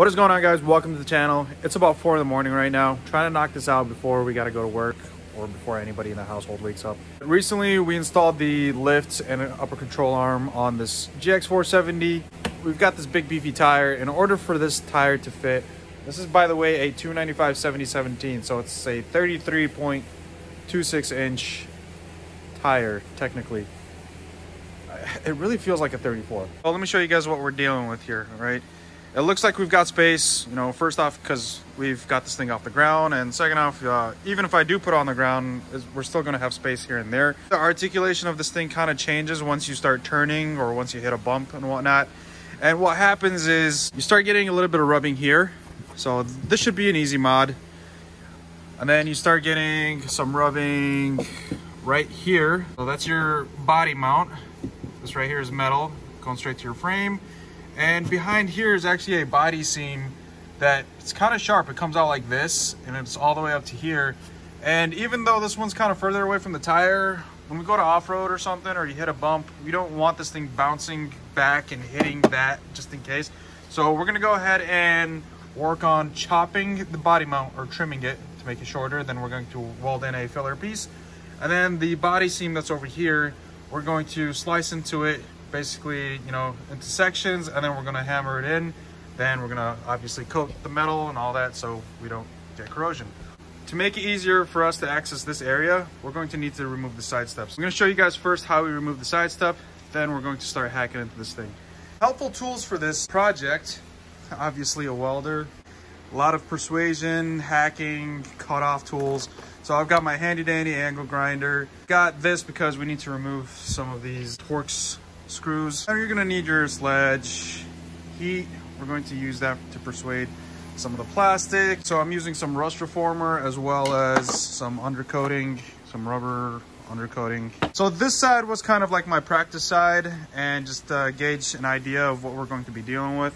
What is going on guys? Welcome to the channel. It's about four in the morning right now. trying to knock this out before we got to go to work or before anybody in the household wakes up. Recently we installed the lift and an upper control arm on this GX470. We've got this big beefy tire. In order for this tire to fit, this is by the way a 295 7017, so it's a 33.26 inch tire technically. It really feels like a 34. Well, let me show you guys what we're dealing with here, right? It looks like we've got space you know first off because we've got this thing off the ground and second off uh, even if i do put on the ground we're still going to have space here and there. The articulation of this thing kind of changes once you start turning or once you hit a bump and whatnot. And what happens is you start getting a little bit of rubbing here so this should be an easy mod. And then you start getting some rubbing right here. So that's your body mount. This right here is metal going straight to your frame and behind here is actually a body seam that it's kind of sharp. It comes out like this and it's all the way up to here. And even though this one's kind of further away from the tire, when we go to off-road or something or you hit a bump, we don't want this thing bouncing back and hitting that just in case. So we're gonna go ahead and work on chopping the body mount or trimming it to make it shorter. Then we're going to weld in a filler piece. And then the body seam that's over here, we're going to slice into it basically, you know, into sections and then we're gonna hammer it in. Then we're gonna obviously coat the metal and all that so we don't get corrosion. To make it easier for us to access this area, we're going to need to remove the side steps. I'm gonna show you guys first how we remove the side step, then we're going to start hacking into this thing. Helpful tools for this project, obviously a welder, a lot of persuasion, hacking, cut off tools. So I've got my handy dandy angle grinder. Got this because we need to remove some of these Torx screws. Now you're gonna need your sledge heat. We're going to use that to persuade some of the plastic. So I'm using some rust reformer as well as some undercoating, some rubber undercoating. So this side was kind of like my practice side and just uh, gauge an idea of what we're going to be dealing with.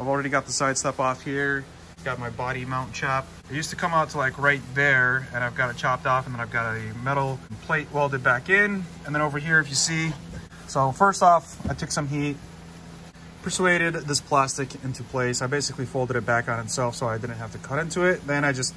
I've already got the side step off here. Got my body mount chop. It used to come out to like right there and I've got it chopped off and then I've got a metal plate welded back in. And then over here, if you see, so first off, I took some heat, persuaded this plastic into place. I basically folded it back on itself so I didn't have to cut into it. Then I just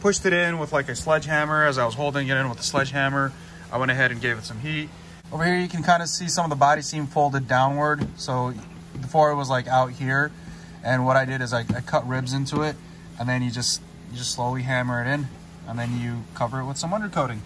pushed it in with like a sledgehammer. As I was holding it in with the sledgehammer, I went ahead and gave it some heat. Over here, you can kind of see some of the body seam folded downward. So before it was like out here. And what I did is I, I cut ribs into it and then you just, you just slowly hammer it in and then you cover it with some undercoating.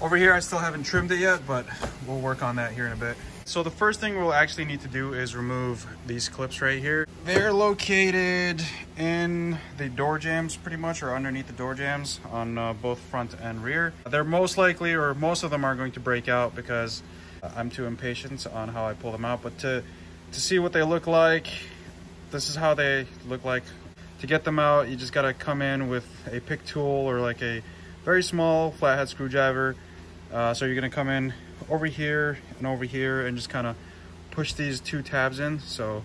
Over here, I still haven't trimmed it yet, but we'll work on that here in a bit. So the first thing we'll actually need to do is remove these clips right here. They're located in the door jambs pretty much, or underneath the door jambs on uh, both front and rear. They're most likely, or most of them are going to break out because I'm too impatient on how I pull them out. But to, to see what they look like, this is how they look like. To get them out, you just gotta come in with a pick tool or like a very small flathead screwdriver uh, so you're gonna come in over here and over here and just kind of push these two tabs in. So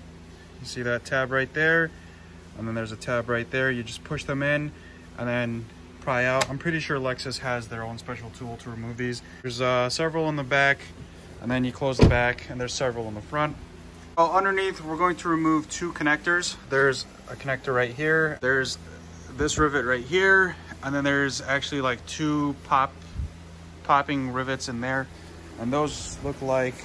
you see that tab right there, and then there's a tab right there. You just push them in and then pry out. I'm pretty sure Lexus has their own special tool to remove these. There's uh, several in the back, and then you close the back, and there's several in the front. Well, underneath, we're going to remove two connectors. There's a connector right here. There's this rivet right here, and then there's actually like two pop popping rivets in there. And those look like,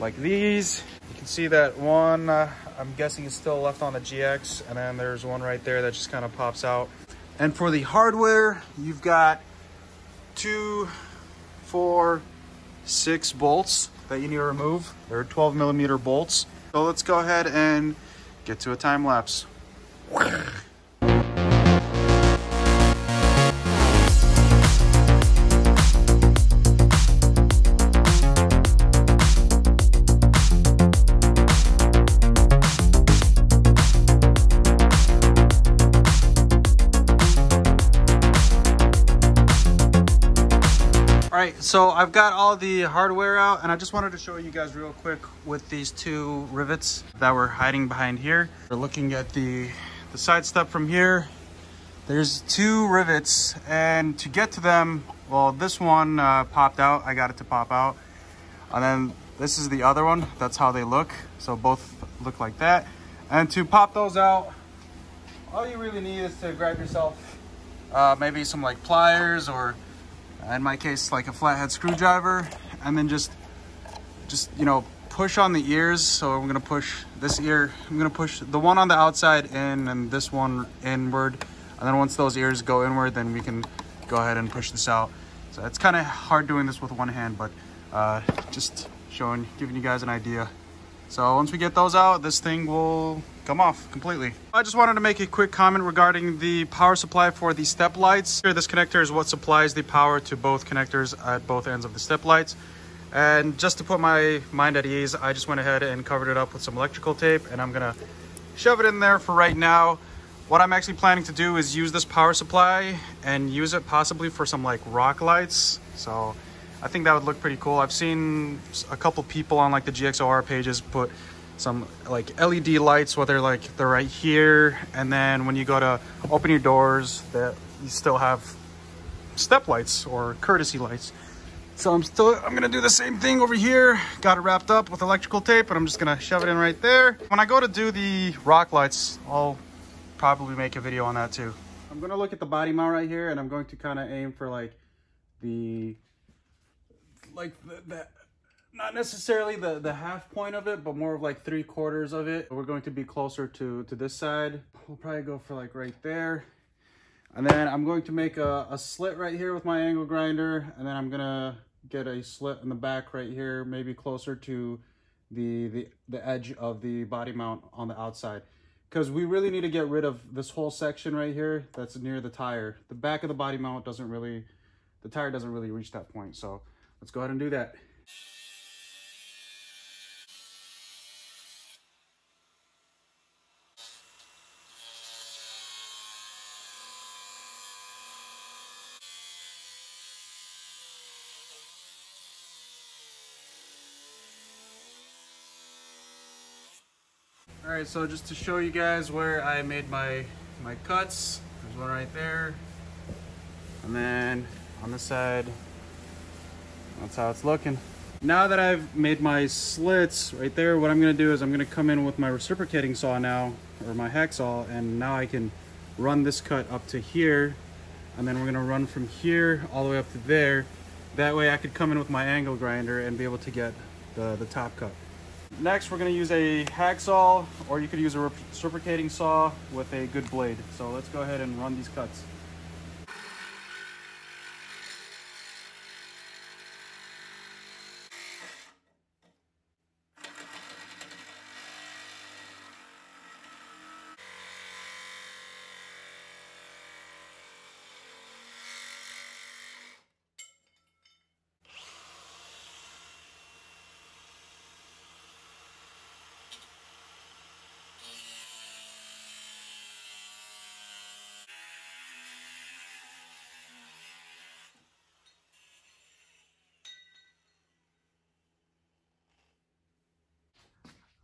like these. You can see that one, uh, I'm guessing is still left on the GX. And then there's one right there that just kind of pops out. And for the hardware, you've got two, four, six bolts that you need to remove. They're 12 millimeter bolts. So let's go ahead and get to a time lapse. So I've got all the hardware out and I just wanted to show you guys real quick with these two rivets that were hiding behind here. We're looking at the, the side step from here. There's two rivets and to get to them, well, this one uh, popped out. I got it to pop out. And then this is the other one. That's how they look. So both look like that. And to pop those out, all you really need is to grab yourself uh, maybe some like pliers or in my case like a flathead screwdriver and then just just you know push on the ears. So I'm gonna push this ear I'm gonna push the one on the outside in and this one inward. And then once those ears go inward then we can go ahead and push this out. So it's kind of hard doing this with one hand but uh, just showing giving you guys an idea. So once we get those out, this thing will come off completely. I just wanted to make a quick comment regarding the power supply for the step lights. Here, this connector is what supplies the power to both connectors at both ends of the step lights. And just to put my mind at ease, I just went ahead and covered it up with some electrical tape and I'm gonna shove it in there for right now. What I'm actually planning to do is use this power supply and use it possibly for some like rock lights. So I think that would look pretty cool. I've seen a couple people on like the GXOR pages put some like LED lights, whether like they're right here, and then when you go to open your doors, that you still have step lights or courtesy lights. So I'm still, I'm gonna do the same thing over here. Got it wrapped up with electrical tape, but I'm just gonna shove it in right there. When I go to do the rock lights, I'll probably make a video on that too. I'm gonna look at the body mount right here and I'm going to kind of aim for like the like the, the not necessarily the the half point of it but more of like three quarters of it. We're going to be closer to to this side. We'll probably go for like right there. And then i'm going to make a, a slit right here with my angle grinder and then i'm gonna get a slit in the back right here maybe closer to the the the edge of the body mount on the outside. Because we really need to get rid of this whole section right here that's near the tire. The back of the body mount doesn't really the tire doesn't really reach that point so Let's go ahead and do that. All right, so just to show you guys where I made my, my cuts, there's one right there. And then on the side, that's how it's looking. Now that I've made my slits right there, what I'm gonna do is I'm gonna come in with my reciprocating saw now, or my hacksaw, and now I can run this cut up to here, and then we're gonna run from here all the way up to there. That way I could come in with my angle grinder and be able to get the, the top cut. Next, we're gonna use a hacksaw, or you could use a reciprocating saw with a good blade. So let's go ahead and run these cuts.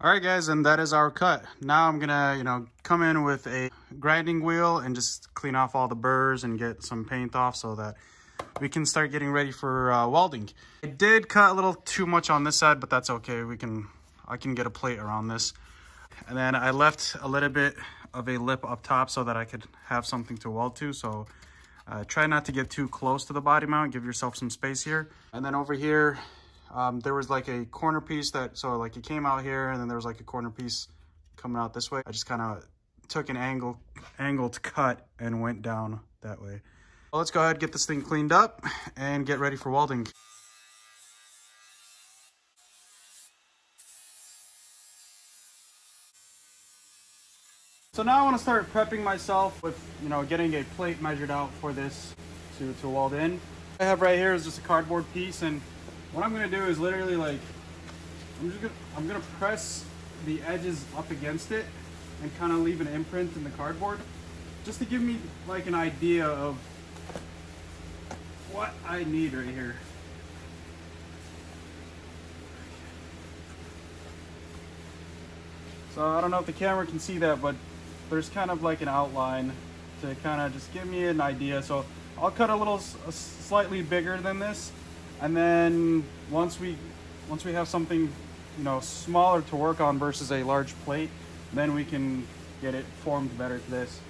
All right, guys, and that is our cut. Now I'm gonna, you know, come in with a grinding wheel and just clean off all the burrs and get some paint off so that we can start getting ready for uh, welding. I did cut a little too much on this side, but that's okay. We can, I can get a plate around this. And then I left a little bit of a lip up top so that I could have something to weld to. So uh, try not to get too close to the body mount. Give yourself some space here. And then over here, um, there was like a corner piece that, so like it came out here and then there was like a corner piece coming out this way. I just kind of took an angle, angled cut and went down that way. Well, let's go ahead get this thing cleaned up and get ready for welding. So now I want to start prepping myself with, you know, getting a plate measured out for this to, to weld in. I have right here is just a cardboard piece and what I'm gonna do is literally like, I'm just gonna, I'm gonna press the edges up against it and kind of leave an imprint in the cardboard just to give me like an idea of what I need right here. So I don't know if the camera can see that, but there's kind of like an outline to kind of just give me an idea. So I'll cut a little slightly bigger than this and then once we once we have something you know smaller to work on versus a large plate Then we can get it formed better to this.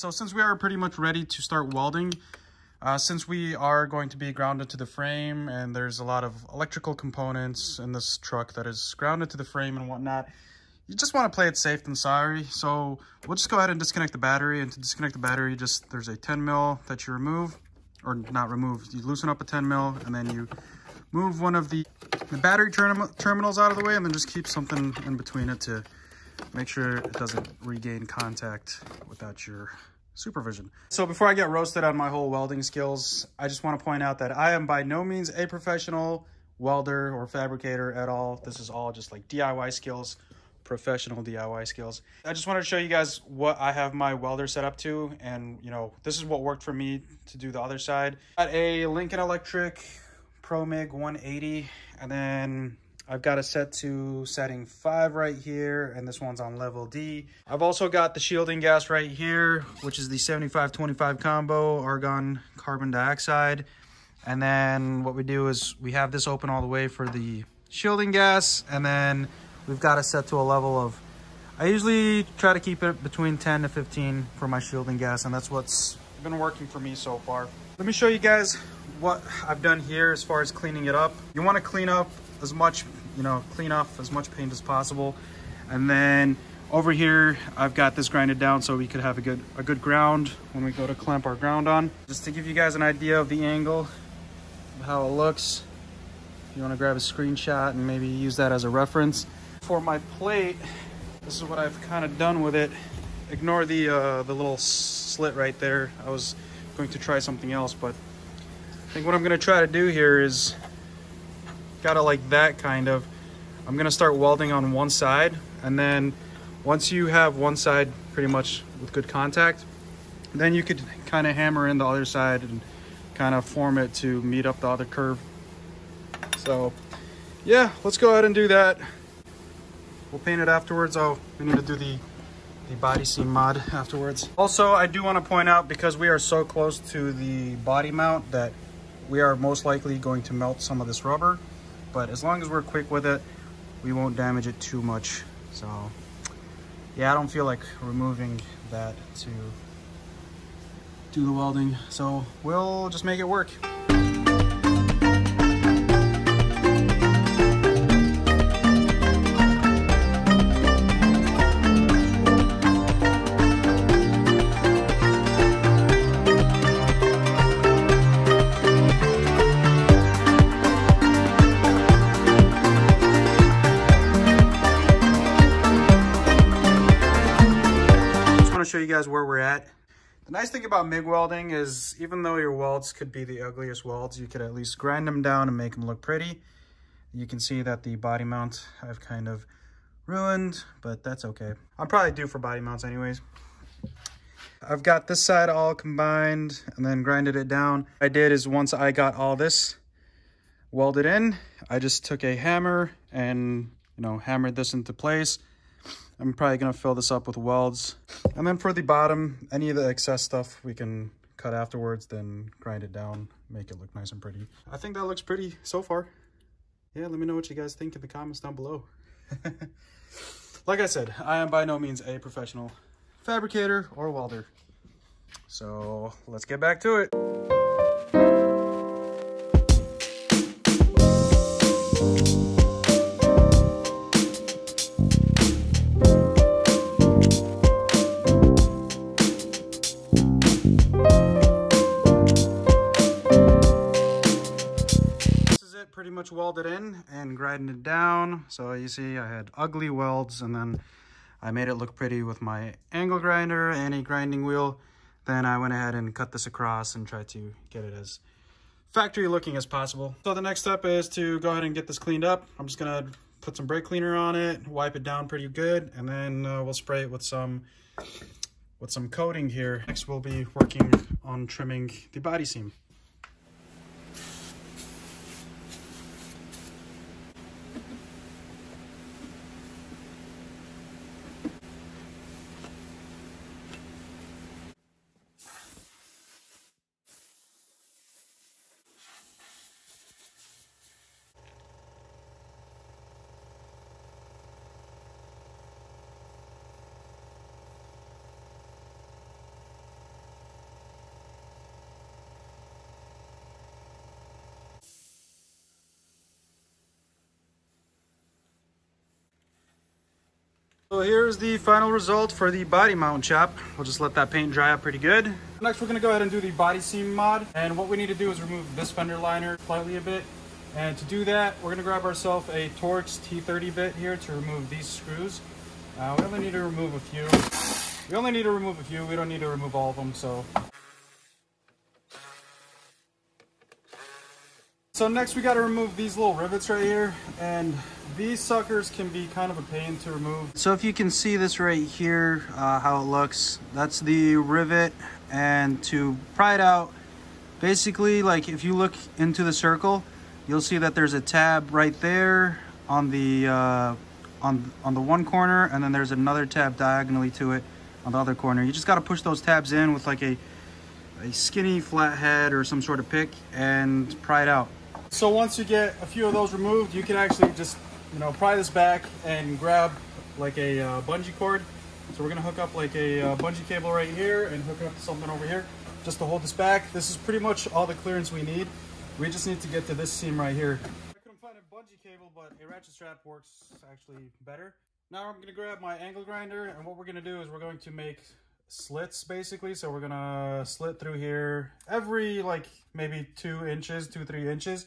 So since we are pretty much ready to start welding, uh, since we are going to be grounded to the frame and there's a lot of electrical components in this truck that is grounded to the frame and whatnot, you just want to play it safe than sorry. So we'll just go ahead and disconnect the battery. And to disconnect the battery, just there's a 10 mil that you remove, or not remove, you loosen up a 10 mil and then you move one of the, the battery term terminals out of the way and then just keep something in between it to make sure it doesn't regain contact without your supervision. So before I get roasted on my whole welding skills, I just want to point out that I am by no means a professional welder or fabricator at all. This is all just like DIY skills, professional DIY skills. I just wanted to show you guys what I have my welder set up to and you know, this is what worked for me to do the other side. Got a Lincoln Electric Pro MIG 180 and then I've got it set to setting 5 right here, and this one's on level D. I've also got the shielding gas right here, which is the 75-25 combo argon carbon dioxide. And then what we do is we have this open all the way for the shielding gas, and then we've got it set to a level of, I usually try to keep it between 10 to 15 for my shielding gas, and that's what's been working for me so far. Let me show you guys what I've done here as far as cleaning it up. You want to clean up as much you know, clean off as much paint as possible. And then over here, I've got this grinded down so we could have a good, a good ground when we go to clamp our ground on. Just to give you guys an idea of the angle, of how it looks. If you wanna grab a screenshot and maybe use that as a reference. For my plate, this is what I've kind of done with it. Ignore the, uh, the little slit right there. I was going to try something else, but I think what I'm gonna try to do here is got it like that kind of. I'm gonna start welding on one side and then once you have one side pretty much with good contact, then you could kind of hammer in the other side and kind of form it to meet up the other curve. So yeah, let's go ahead and do that. We'll paint it afterwards. Oh, we need to do the, the body seam mod afterwards. Also, I do want to point out because we are so close to the body mount that we are most likely going to melt some of this rubber but as long as we're quick with it, we won't damage it too much. So yeah, I don't feel like removing that to do the welding. So we'll just make it work. Guys where we're at. The nice thing about MIG welding is even though your welds could be the ugliest welds, you could at least grind them down and make them look pretty. You can see that the body mount I've kind of ruined, but that's okay. I'm probably due for body mounts anyways. I've got this side all combined and then grinded it down. What I did is once I got all this welded in, I just took a hammer and, you know, hammered this into place I'm probably to fill this up with welds. And then for the bottom, any of the excess stuff we can cut afterwards, then grind it down, make it look nice and pretty. I think that looks pretty so far. Yeah, let me know what you guys think in the comments down below. like I said, I am by no means a professional fabricator or welder. So let's get back to it. Welded in and grinded it down. So you see I had ugly welds and then I made it look pretty with my angle grinder and a grinding wheel. then I went ahead and cut this across and tried to get it as factory looking as possible. So the next step is to go ahead and get this cleaned up. I'm just gonna put some brake cleaner on it, wipe it down pretty good, and then uh, we'll spray it with some with some coating here. Next we'll be working on trimming the body seam. So here's the final result for the body mount chop. We'll just let that paint dry up pretty good. Next, we're gonna go ahead and do the body seam mod. And what we need to do is remove this fender liner slightly a bit. And to do that, we're gonna grab ourselves a Torx T30 bit here to remove these screws. Uh, we only need to remove a few. We only need to remove a few. We don't need to remove all of them, so So next we got to remove these little rivets right here and these suckers can be kind of a pain to remove. So if you can see this right here, uh, how it looks, that's the rivet and to pry it out, basically like if you look into the circle, you'll see that there's a tab right there on the uh, on, on the one corner and then there's another tab diagonally to it on the other corner. You just got to push those tabs in with like a, a skinny flathead or some sort of pick and pry it out. So once you get a few of those removed, you can actually just, you know, pry this back and grab like a uh, bungee cord. So we're gonna hook up like a uh, bungee cable right here and hook up something over here just to hold this back. This is pretty much all the clearance we need. We just need to get to this seam right here. I couldn't find a bungee cable, but a ratchet strap works actually better. Now I'm gonna grab my angle grinder and what we're gonna do is we're going to make slits basically. So we're gonna slit through here every like maybe two inches, two, three inches.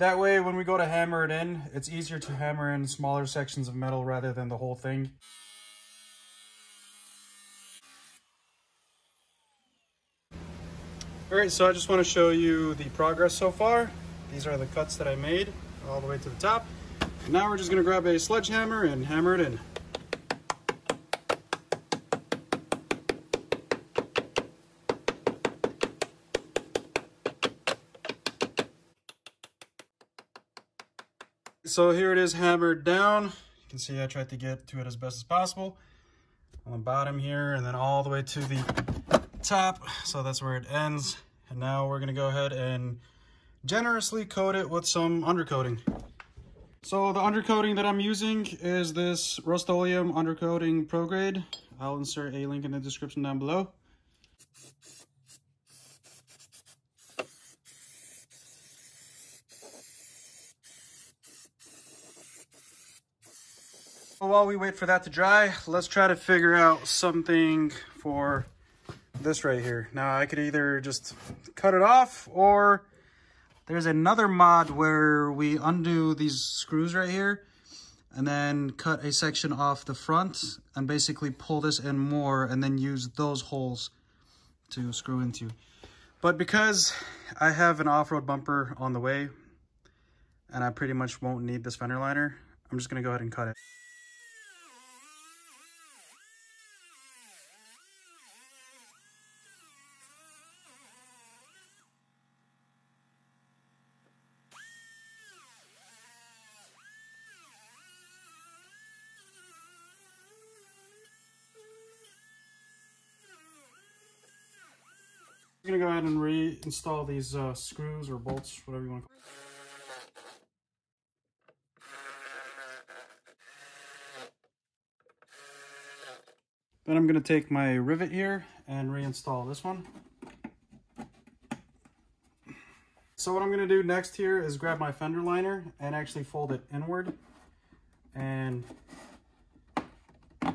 That way, when we go to hammer it in, it's easier to hammer in smaller sections of metal rather than the whole thing. Alright, so I just want to show you the progress so far. These are the cuts that I made all the way to the top. Now we're just going to grab a sledgehammer and hammer it in. So here it is hammered down. You can see I tried to get to it as best as possible. On the bottom here and then all the way to the top. So that's where it ends. And now we're gonna go ahead and generously coat it with some undercoating. So the undercoating that I'm using is this Rust-Oleum Undercoating Pro Grade. I'll insert a link in the description down below. While we wait for that to dry, let's try to figure out something for this right here. Now I could either just cut it off or there's another mod where we undo these screws right here and then cut a section off the front and basically pull this in more and then use those holes to screw into. But because I have an off-road bumper on the way and I pretty much won't need this fender liner, I'm just gonna go ahead and cut it. Gonna go ahead and reinstall these uh, screws or bolts, whatever you want to call Then I'm gonna take my rivet here and reinstall this one. So what I'm gonna do next here is grab my fender liner and actually fold it inward. And yeah,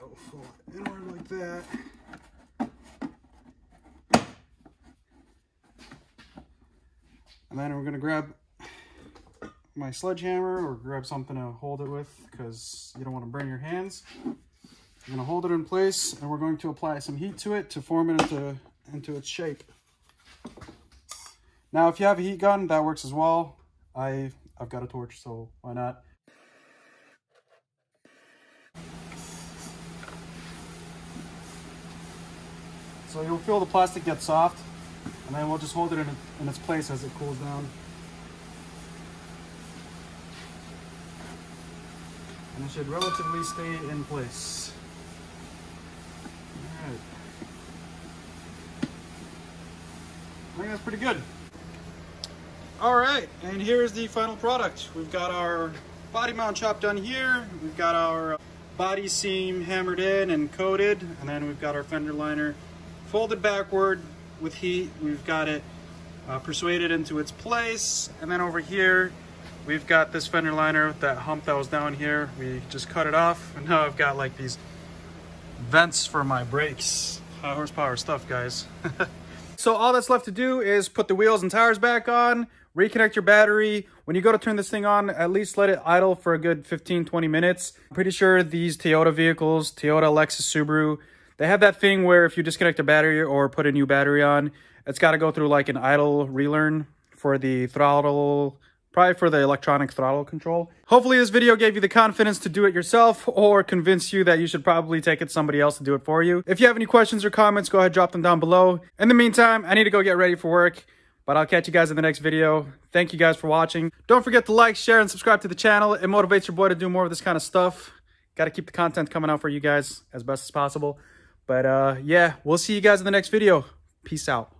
we'll fold it inward like that. And then we're gonna grab my sledgehammer or grab something to hold it with because you don't want to burn your hands. I'm gonna hold it in place and we're going to apply some heat to it to form it into, into its shape. Now, if you have a heat gun, that works as well. I, I've got a torch, so why not? So you'll feel the plastic get soft, and then we'll just hold it in, in its place as it cools down. And it should relatively stay in place. Alright. I think that's pretty good. Alright, and here's the final product. We've got our body mount chop done here. We've got our body seam hammered in and coated, and then we've got our fender liner folded backward with heat. We've got it uh, persuaded into its place. And then over here, we've got this fender liner, that hump that was down here. We just cut it off. And now I've got like these vents for my brakes. High horsepower stuff, guys. so all that's left to do is put the wheels and tires back on, reconnect your battery. When you go to turn this thing on, at least let it idle for a good 15, 20 minutes. I'm pretty sure these Toyota vehicles, Toyota, Lexus, Subaru, they have that thing where if you disconnect a battery or put a new battery on, it's got to go through like an idle relearn for the throttle, probably for the electronic throttle control. Hopefully this video gave you the confidence to do it yourself or convince you that you should probably take it somebody else to do it for you. If you have any questions or comments, go ahead, and drop them down below. In the meantime, I need to go get ready for work, but I'll catch you guys in the next video. Thank you guys for watching. Don't forget to like, share, and subscribe to the channel. It motivates your boy to do more of this kind of stuff. Got to keep the content coming out for you guys as best as possible. But uh, yeah, we'll see you guys in the next video. Peace out.